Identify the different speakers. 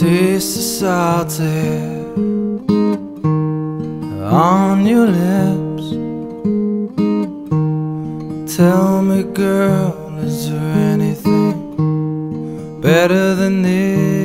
Speaker 1: taste the salty on your lips. Tell me, girl, is there anything better than this?